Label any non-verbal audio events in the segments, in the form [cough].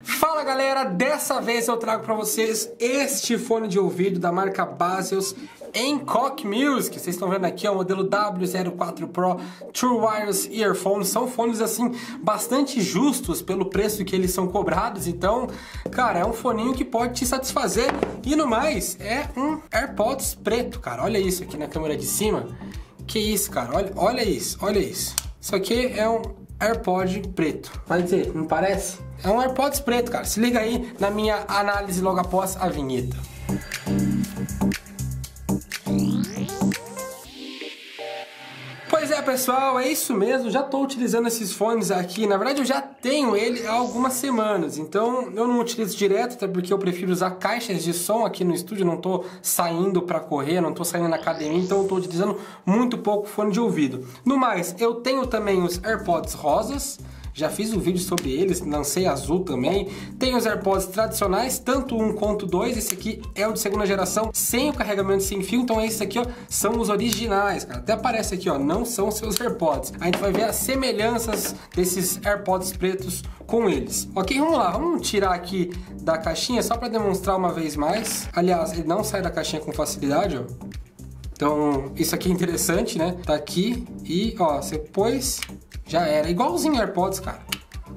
Fala galera, dessa vez eu trago para vocês este fone de ouvido da marca Basels Encock Music. Vocês estão vendo aqui é o modelo W04 Pro True Wireless Earphones. São fones assim bastante justos pelo preço que eles são cobrados. Então, cara, é um foninho que pode te satisfazer. E no mais, é um AirPods preto, cara. Olha isso aqui na câmera de cima. Que isso, cara? Olha, olha isso, olha isso. Isso aqui é um AirPod preto. Vai dizer, não parece? É um AirPods preto, cara. Se liga aí na minha análise logo após a vinheta. Pessoal, é isso mesmo. Já estou utilizando esses fones aqui. Na verdade, eu já tenho ele há algumas semanas. Então, eu não utilizo direto, até porque eu prefiro usar caixas de som aqui no estúdio. Não estou saindo para correr, não estou saindo na academia. Então, eu estou utilizando muito pouco fone de ouvido. No mais, eu tenho também os AirPods rosas já fiz um vídeo sobre eles, lancei azul também. Tem os AirPods tradicionais, tanto um quanto dois. Esse aqui é o de segunda geração, sem o carregamento sem fio. Então esses aqui, ó, são os originais, cara. Até aparece aqui, ó, não são seus AirPods. A gente vai ver as semelhanças desses AirPods pretos com eles. Ok, vamos lá, vamos tirar aqui da caixinha só para demonstrar uma vez mais. Aliás, ele não sai da caixinha com facilidade, ó. Então, isso aqui é interessante, né? Tá aqui e, ó, você pôs, já era. Igualzinho AirPods, cara.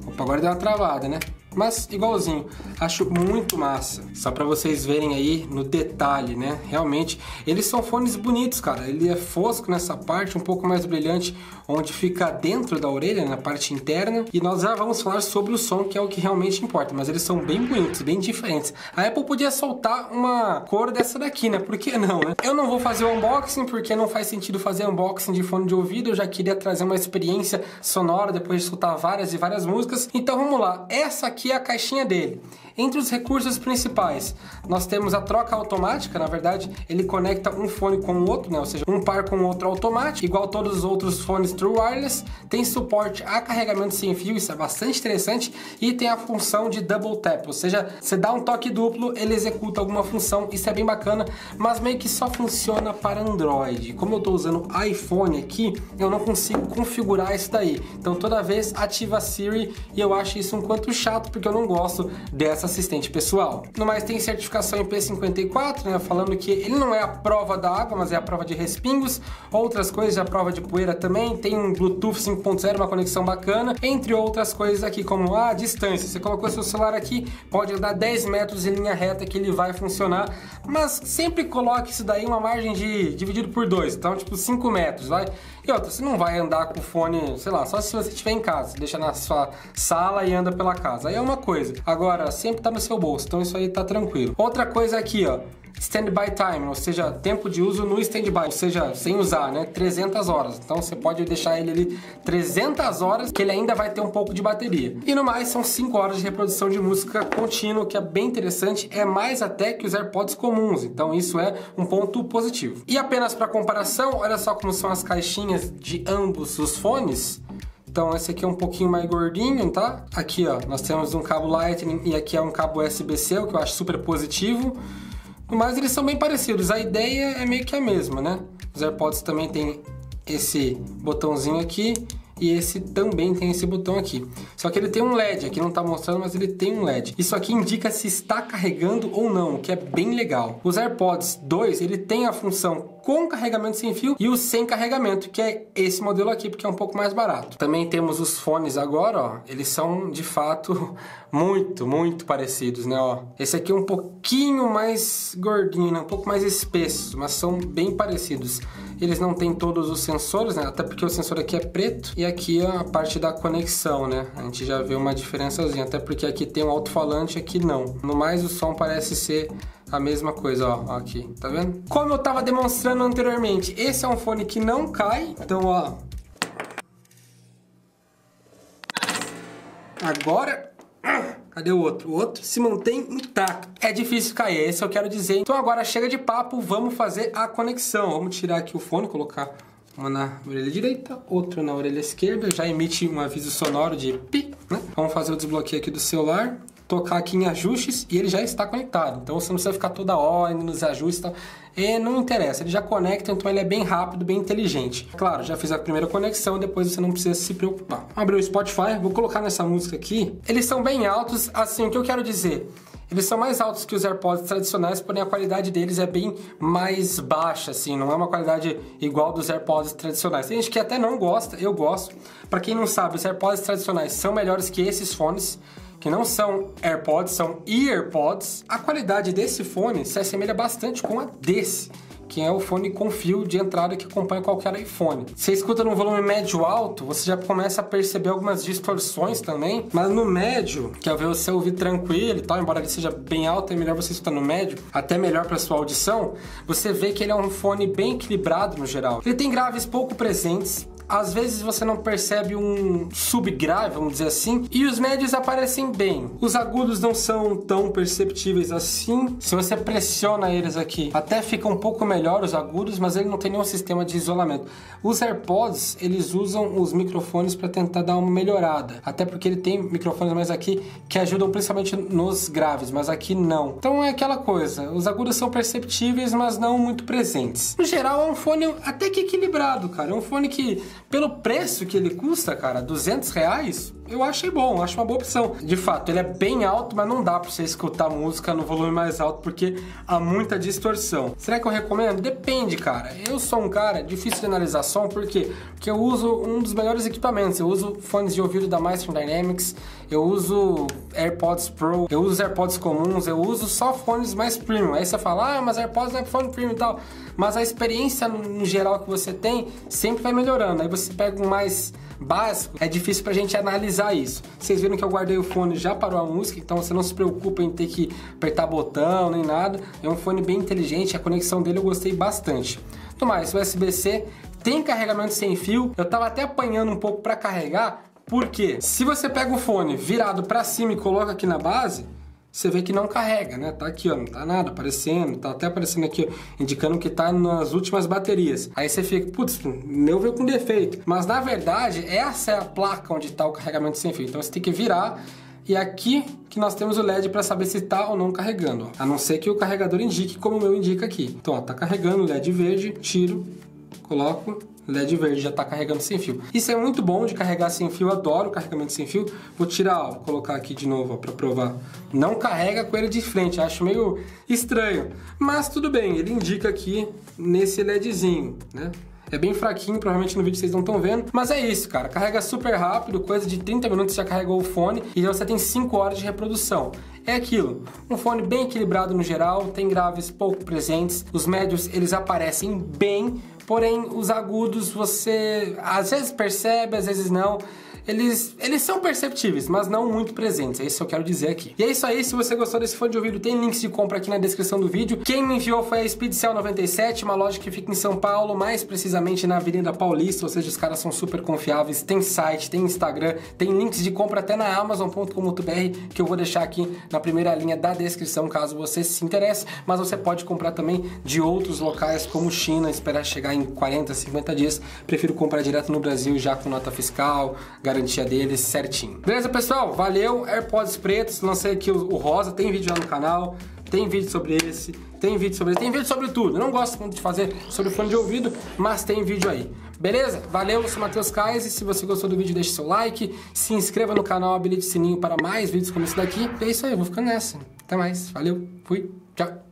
Opa, agora deu uma travada, né? Mas igualzinho. Acho muito massa. Só para vocês verem aí no detalhe, né? Realmente, eles são fones bonitos, cara. Ele é fosco nessa parte, um pouco mais brilhante, onde fica dentro da orelha, na parte interna. E nós já vamos falar sobre o som, que é o que realmente importa. Mas eles são bem bonitos, bem diferentes. A Apple podia soltar uma cor dessa daqui, né? Por que não, né? Eu não vou fazer o unboxing, porque não faz sentido fazer unboxing de fone de ouvido. Eu já queria trazer uma experiência sonora depois de escutar várias e várias músicas. Então vamos lá. Essa aqui aqui a caixinha dele. Entre os recursos principais, nós temos a troca automática, na verdade, ele conecta um fone com o outro, né? ou seja, um par com o outro automático, igual todos os outros fones True Wireless. Tem suporte a carregamento sem fio, isso é bastante interessante, e tem a função de Double Tap, ou seja, você dá um toque duplo, ele executa alguma função, isso é bem bacana, mas meio que só funciona para Android. Como eu estou usando iPhone aqui, eu não consigo configurar isso daí. Então toda vez ativa a Siri e eu acho isso um quanto chato, porque eu não gosto dessa assistente pessoal. No mais, tem certificação IP54, né, falando que ele não é a prova da água, mas é a prova de respingos. Outras coisas, a prova de poeira também. Tem um Bluetooth 5.0, uma conexão bacana, entre outras coisas aqui, como a distância. Você colocou seu celular aqui, pode andar 10 metros em linha reta que ele vai funcionar, mas sempre coloque isso daí uma margem de dividido por 2, então tipo 5 metros, vai. E outra, você não vai andar com o fone, sei lá, só se você estiver em casa, deixa na sua sala e anda pela casa. Aí é uma coisa. Agora, sempre tá no seu bolso, então isso aí tá tranquilo. Outra coisa aqui, ó, standby time, ou seja, tempo de uso no standby, ou seja, sem usar, né? 300 horas. Então você pode deixar ele ali 300 horas que ele ainda vai ter um pouco de bateria. E no mais são 5 horas de reprodução de música contínua, que é bem interessante, é mais até que os AirPods comuns. Então isso é um ponto positivo. E apenas para comparação, olha só como são as caixinhas de ambos os fones. Então esse aqui é um pouquinho mais gordinho, tá? Aqui ó, nós temos um cabo Lightning e aqui é um cabo USB-C, o que eu acho super positivo. Mas eles são bem parecidos, a ideia é meio que a mesma, né? Os AirPods também tem esse botãozinho aqui e esse também tem esse botão aqui. Só que ele tem um LED, aqui não está mostrando, mas ele tem um LED. Isso aqui indica se está carregando ou não, o que é bem legal. Os AirPods 2, ele tem a função com carregamento sem fio e o sem carregamento, que é esse modelo aqui, porque é um pouco mais barato. Também temos os fones agora, ó, eles são de fato [laughs] muito, muito parecidos, né, ó. Esse aqui é um pouquinho mais gordinho, né, um pouco mais espesso, mas são bem parecidos. Eles não têm todos os sensores, né, até porque o sensor aqui é preto e aqui é a parte da conexão, né. A gente já vê uma diferençazinha, até porque aqui tem um alto-falante, aqui não. No mais, o som parece ser a mesma coisa, ó, aqui, tá vendo? Como eu tava demonstrando anteriormente, esse é um fone que não cai, então, ó. Agora, [clears throat] cadê o outro? O outro se mantém intacto. É difícil cair, esse eu quero dizer. Então agora chega de papo, vamos fazer a conexão. Vamos tirar aqui o fone, colocar uma na orelha direita, outra na orelha esquerda, já emite um aviso sonoro de pi, né? Vamos fazer o desbloqueio aqui do celular tocar aqui em ajustes e ele já está conectado. Então você não precisa ficar toda hora nos ajustes. Tá? E não interessa, ele já conecta, então ele é bem rápido, bem inteligente. Claro, já fiz a primeira conexão, depois você não precisa se preocupar. Abrir o Spotify, vou colocar nessa música aqui. Eles são bem altos, assim, o que eu quero dizer? Eles são mais altos que os AirPods tradicionais, porém a qualidade deles é bem mais baixa, assim, não é uma qualidade igual dos AirPods tradicionais. Tem gente que até não gosta, eu gosto. Para quem não sabe, os AirPods tradicionais são melhores que esses fones que não são AirPods, são EarPods. A qualidade desse fone se assemelha bastante com a desse que é o fone com fio de entrada que acompanha qualquer iPhone. Você escuta no volume médio alto, você já começa a perceber algumas distorções também, mas no médio, que é ver você ouvir tranquilo e tal, embora ele seja bem alto, é melhor você escutar no médio, até melhor para sua audição, você vê que ele é um fone bem equilibrado no geral. Ele tem graves pouco presentes, às vezes você não percebe um subgrave, vamos dizer assim, e os médios aparecem bem. Os agudos não são tão perceptíveis assim. Se você pressiona eles aqui, até fica um pouco melhor os agudos, mas ele não tem nenhum sistema de isolamento. Os AirPods, eles usam os microfones para tentar dar uma melhorada, até porque ele tem microfones mais aqui que ajudam principalmente nos graves, mas aqui não. Então é aquela coisa, os agudos são perceptíveis, mas não muito presentes. No geral é um fone até que equilibrado, cara. É um fone que pelo preço que ele custa, cara, 200 reais, eu achei bom, acho uma boa opção. De fato, ele é bem alto, mas não dá pra você escutar música no volume mais alto porque há muita distorção. Será que eu recomendo? Depende, cara. Eu sou um cara difícil de analisar som, por quê? Porque eu uso um dos melhores equipamentos. Eu uso fones de ouvido da Maestro Dynamics, eu uso AirPods Pro, eu uso AirPods comuns, eu uso só fones mais premium. Aí você fala, ah, mas AirPods não é fone premium e tal. Mas a experiência no geral que você tem sempre vai melhorando. Aí você pega um mais básico, é difícil pra gente analisar isso. Vocês viram que eu guardei o fone, já parou a música, então você não se preocupa em ter que apertar botão nem nada. É um fone bem inteligente, a conexão dele eu gostei bastante. No mais, USB-C tem carregamento sem fio. Eu tava até apanhando um pouco para carregar, porque se você pega o fone virado para cima e coloca aqui na base, você vê que não carrega, né? Tá aqui, ó, não tá nada aparecendo, tá até aparecendo aqui, ó, indicando que tá nas últimas baterias. Aí você fica, putz, meu veio com defeito. Mas na verdade, essa é a placa onde tá o carregamento sem fio. Então você tem que virar e aqui que nós temos o LED para saber se está ou não carregando. Ó. A não ser que o carregador indique como o meu indica aqui. Então, ó, tá carregando, LED verde, tiro, coloco, LED verde já está carregando sem fio. Isso é muito bom de carregar sem fio, adoro carregamento sem fio. Vou tirar, ó, colocar aqui de novo para provar. Não carrega com ele de frente, acho meio estranho. Mas tudo bem, ele indica aqui nesse LEDzinho, né? É bem fraquinho, provavelmente no vídeo vocês não estão vendo. Mas é isso, cara. Carrega super rápido, coisa de 30 minutos já carregou o fone e você tem 5 horas de reprodução. É aquilo, um fone bem equilibrado no geral, tem graves pouco presentes, os médios eles aparecem bem, porém os agudos você às vezes percebe, às vezes não eles, eles são perceptíveis, mas não muito presentes. É isso que eu quero dizer aqui. E é isso aí. Se você gostou desse fone de ouvido, tem links de compra aqui na descrição do vídeo. Quem me enviou foi a Speedcell 97, uma loja que fica em São Paulo, mais precisamente na Avenida Paulista. Ou seja, os caras são super confiáveis. Tem site, tem Instagram, tem links de compra até na Amazon.com.br que eu vou deixar aqui na primeira linha da descrição caso você se interesse. Mas você pode comprar também de outros locais como China, esperar chegar em 40, 50 dias. Prefiro comprar direto no Brasil já com nota fiscal, deles certinho. Beleza, pessoal? Valeu, AirPods pretos, lancei aqui o, o rosa, tem vídeo lá no canal, tem vídeo sobre esse, tem vídeo sobre esse, tem vídeo sobre tudo. Eu não gosto muito de fazer sobre fone de ouvido, mas tem vídeo aí. Beleza? Valeu, eu sou Matheus Kais e se você gostou do vídeo, deixe seu like, se inscreva no canal, habilite o sininho para mais vídeos como esse daqui. E é isso aí, eu vou ficando nessa. Até mais, valeu, fui, tchau.